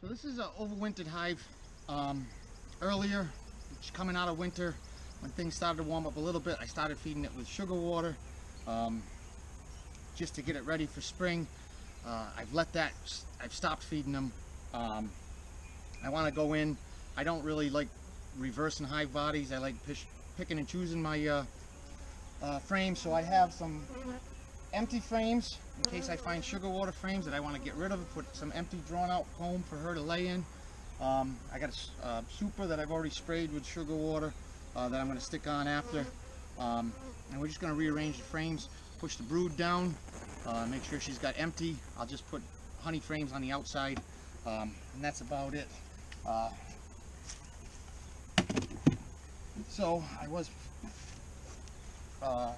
So this is an overwintered hive. Um, earlier, coming out of winter, when things started to warm up a little bit, I started feeding it with sugar water um, just to get it ready for spring. Uh, I've let that, I've stopped feeding them. Um, I want to go in. I don't really like reversing hive bodies. I like pish, picking and choosing my uh, uh, frames. So I have some empty frames in case I find sugar water frames that I want to get rid of. Put some empty drawn out comb for her to lay in. Um, I got a uh, super that I've already sprayed with sugar water uh, that I'm going to stick on after. Um, and we're just going to rearrange the frames, push the brood down, uh, make sure she's got empty. I'll just put honey frames on the outside, um, and that's about it. Uh, so I was uh,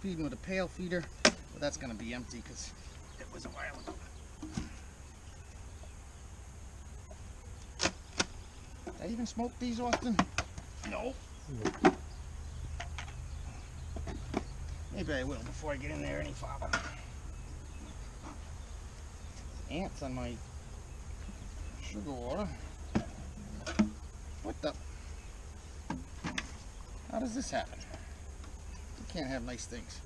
feeding with a pail feeder, but that's going to be empty because it was a while ago. I even smoke these often? No. Maybe I will before I get in there any farther. Ants on my sugar water. What the? How does this happen? You can't have nice things.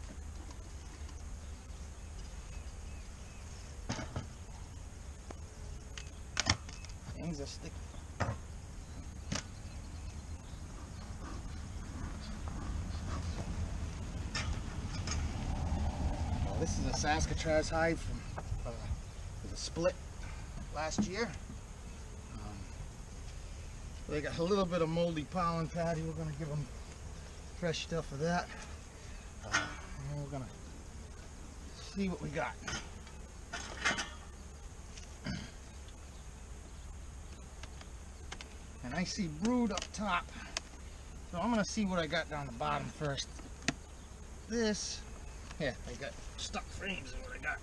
Things are sticky. Well, this is a Saskatraz hive from uh, split last year. Um, they got a little bit of moldy pollen patty. We're going to give them fresh stuff for that. Uh, and we're going to see what we got. And I see brood up top. So I'm to see what I got down the bottom first. This, yeah, I got stuck frames in what I got.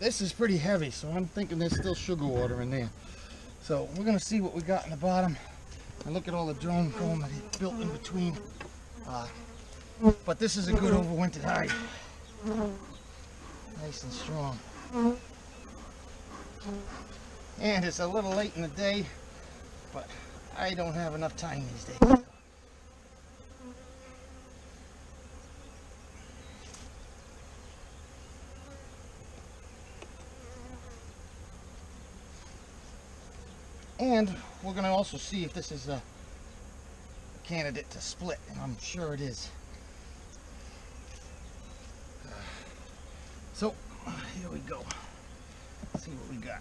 This is pretty heavy, so I'm thinking there's still sugar water in there. So we're gonna see what we got in the bottom. And look at all the drone comb that he built in between. Uh, but this is a good overwintered hive. Nice and strong. And it's a little late in the day, but I don't have enough time these days. And we're going to also see if this is a candidate to split, and I'm sure it is. So, here we go. Let's see what we got.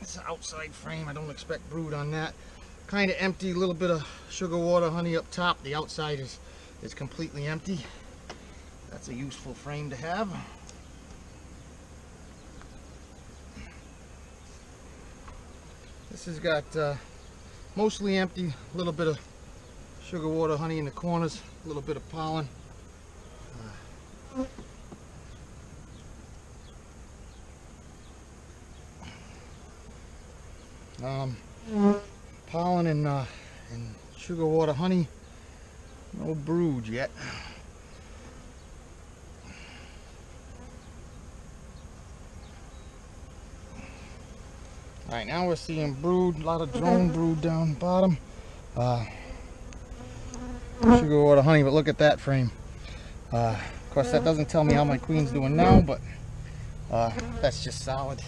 It's an outside frame. I don't expect brood on that. Kind of empty, a little bit of sugar water, honey up top. The outside is, is completely empty. That's a useful frame to have. This has got uh, mostly empty, a little bit of sugar water, honey in the corners, a little bit of pollen. Um, pollen and, uh, and sugar water honey. No brood yet. All right, now we're seeing brood, a lot of drone brood down bottom. Uh, sugar water honey, but look at that frame. Uh, of course, that doesn't tell me how my queen's doing now, but uh, that's just solid.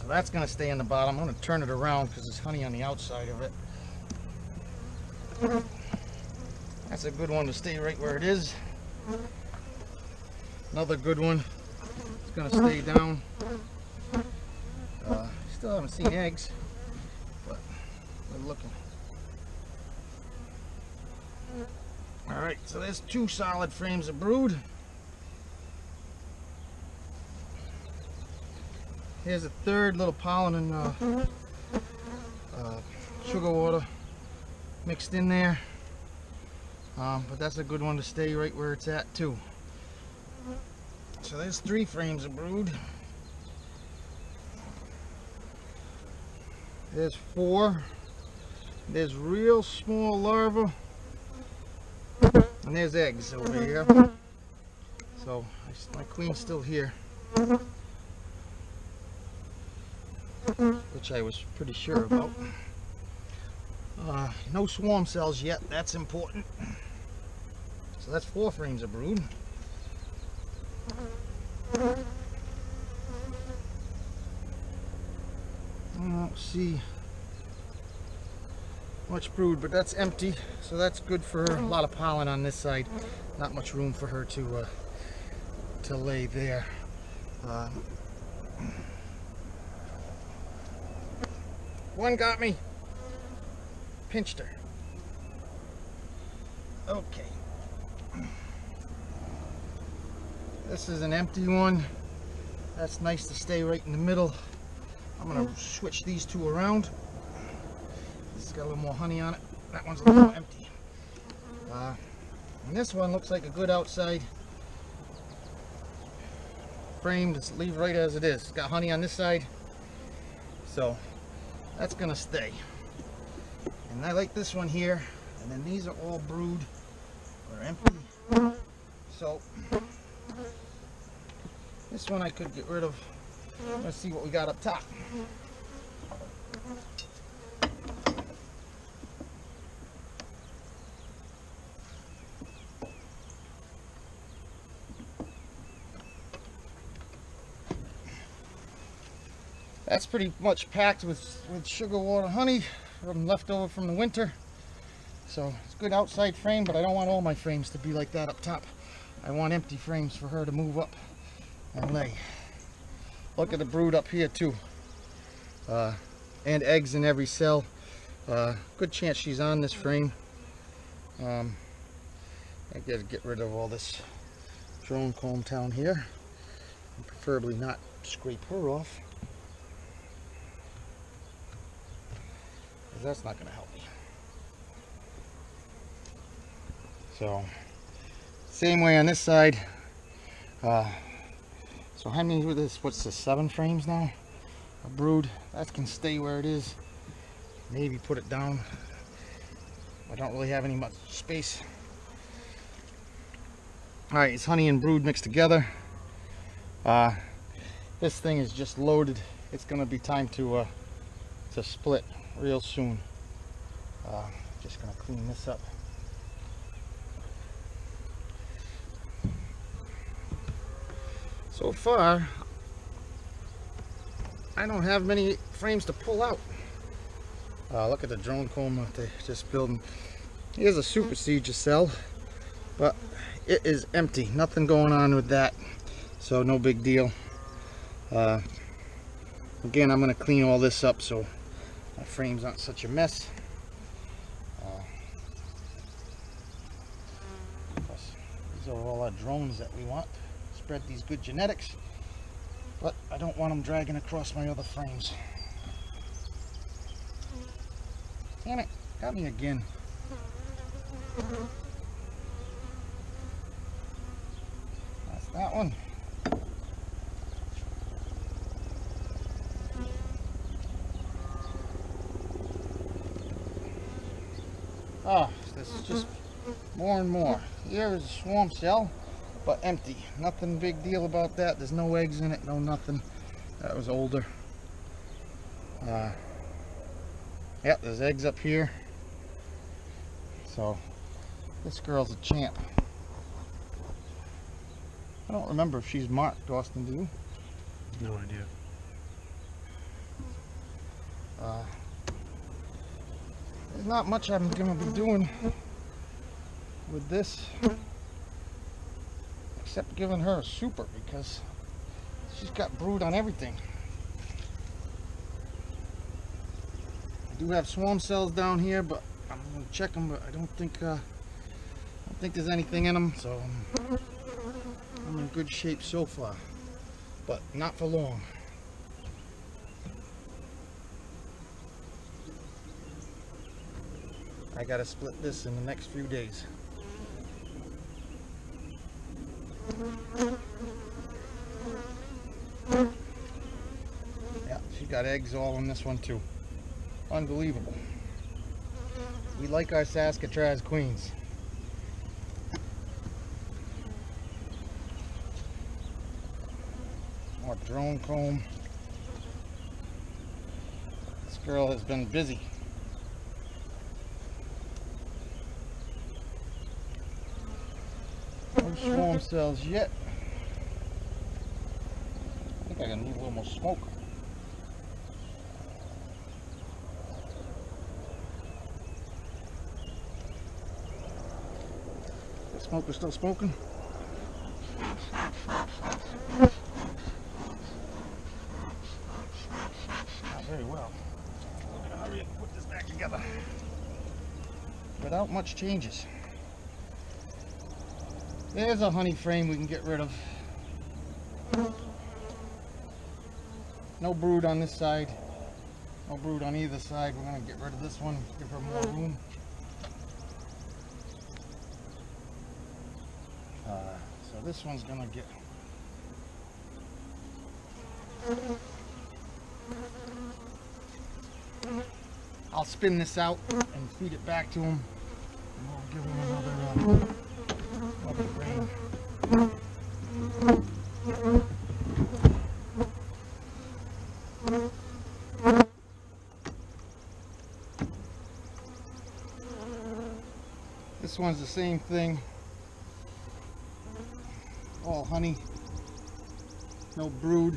So that's going to stay in the bottom. I'm going to turn it around because there's honey on the outside of it. That's a good one to stay right where it is. Another good one. It's going to stay down. Uh, still haven't seen eggs, but we're looking. All right, so there's two solid frames of brood. Here's a third little pollen and uh, uh, sugar water mixed in there. Um, but that's a good one to stay right where it's at too. So there's three frames of brood. There's four. There's real small larvae And there's eggs over here. So my queen's still here. Which I was pretty sure about. Uh, no swarm cells yet, that's important. So that's four frames of brood. I don't see much brood, but that's empty, so that's good for her. A lot of pollen on this side. Not much room for her to uh, to lay there. Um, one got me. Pinched her. Okay. This is an empty one. That's nice to stay right in the middle. I'm gonna switch these two around. Got a little more honey on it. That one's a little empty. Uh, and this one looks like a good outside frame. Just leave right as it is. It's got honey on this side. So that's gonna stay. And I like this one here. And then these are all brood or empty. So this one I could get rid of. Let's see what we got up top. That's pretty much packed with, with sugar water honey from leftover from the winter. So it's good outside frame, but I don't want all my frames to be like that up top. I want empty frames for her to move up and lay. Look at the brood up here too. Uh, and eggs in every cell. Uh, good chance she's on this frame. Um, I gotta get rid of all this drone comb down here. Preferably not scrape her off. That's not gonna help me. So, same way on this side. Uh, so how many with this? What's this? Seven frames now? A brood. That can stay where it is. Maybe put it down. I don't really have any much space. All right, it's honey and brood mixed together. Uh, this thing is just loaded. It's gonna be time to uh, to split real soon. Uh, just gonna clean this up. So far, I don't have many frames to pull out. Uh, look at the drone comb that they just building. Here's a supersedure cell, but it is empty. Nothing going on with that, so no big deal. Uh, again, I'm to clean all this up so my frame's aren't such a mess. Uh, plus, these are all our drones that we want. Spread these good genetics, but I don't want them dragging across my other frames. Damn it, got me again. That's that one. Oh, this is just more and more. Here is a swarm cell, but empty. Nothing big deal about that. There's no eggs in it, no nothing. That was older. Uh, Yep, there's eggs up here. So, this girl's a champ. I don't remember if she's marked, Austin, do you? No idea. Uh, not much I'm going to be doing with this. Except giving her a super because she's got brood on everything. I do have swarm cells down here, but I'm gonna check them. But I don't think uh, I don't think there's anything in them, so I'm in good shape so far. But not for long. I gotta split this in the next few days. Yeah, she got eggs all in this one too. Unbelievable. We like our Saskatraz queens. More drone comb. This girl has been busy. Swarm cells yet. I think I can need a little more smoke. The smoke is still smoking. Not very well. I'm gonna hurry and put this back together. Without much changes. There's a honey frame we can get rid of. No brood on this side. No brood on either side. We're gonna get rid of this one, give her more room. Uh, so this one's gonna get I'll spin this out and feed it back to him. And we'll give him another, uh, This one's the same thing. All honey. No brood.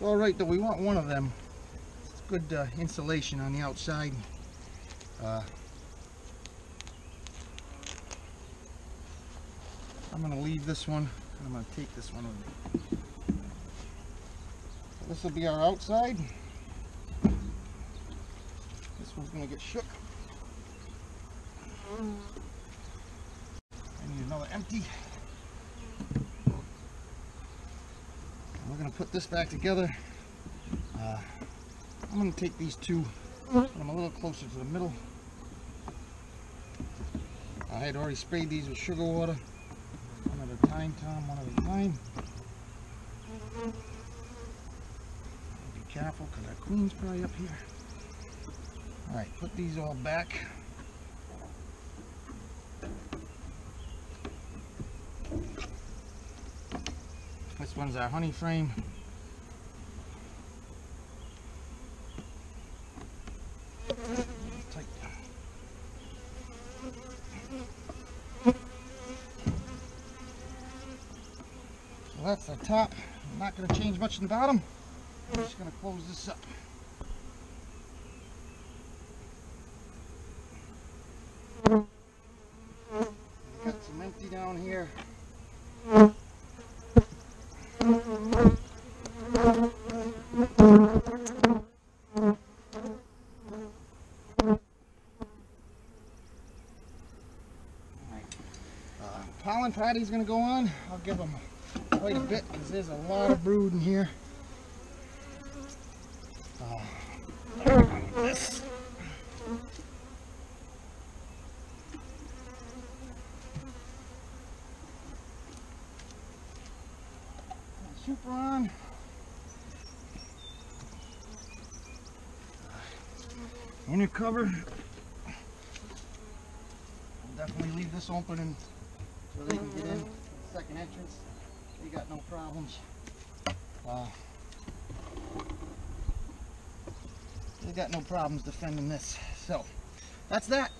All right though. We want one of them. It's good uh, insulation on the outside. Uh, I'm gonna leave this one. I'm gonna take this one with me. This will be our outside. This one's gonna get shook. I need another empty. We're gonna put this back together. Uh, I'm gonna take these two, put them a little closer to the middle. I had already sprayed these with sugar water. Time, Tom, one a time. Be careful, because our queen's probably up here. Alright, put these all back. This one's our honey frame. That's the top. I'm not going to change much in the bottom. I'm just going to close this up. Got some empty down here. Uh, pollen patty's gonna go on. I'll give them quite a bit because there's a lot of brood in here. Uh, this. Super on. Inner cover. I'll definitely leave this open and so they can get in. Second entrance. They got no problems. Uh, they got no problems defending this. So that's that.